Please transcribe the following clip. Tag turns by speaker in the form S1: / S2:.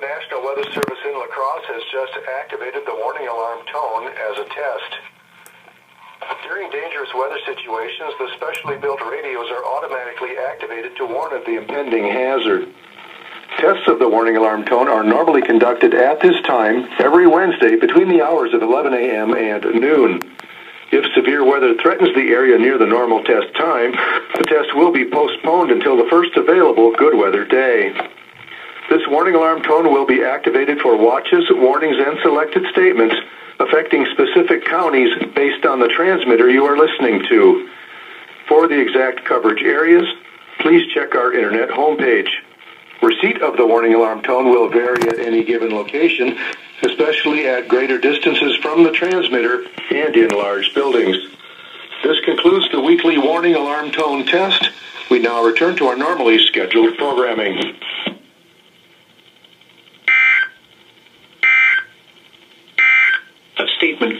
S1: National Weather Service in La Crosse has just activated the warning alarm tone as a test. During dangerous weather situations, the specially built radios are automatically activated to warn of the impending hazard. Tests of the warning alarm tone are normally conducted at this time every Wednesday between the hours of 11 a.m. and noon. If severe weather threatens the area near the normal test time, the test will be postponed until the first available good weather day. This warning alarm tone will be activated for watches, warnings, and selected statements affecting specific counties based on the transmitter you are listening to. For the exact coverage areas, please check our internet homepage. Receipt of the warning alarm tone will vary at any given location, especially at greater distances from the transmitter and in large buildings. This concludes the weekly warning alarm tone test. We now return to our normally scheduled programming.
S2: A statement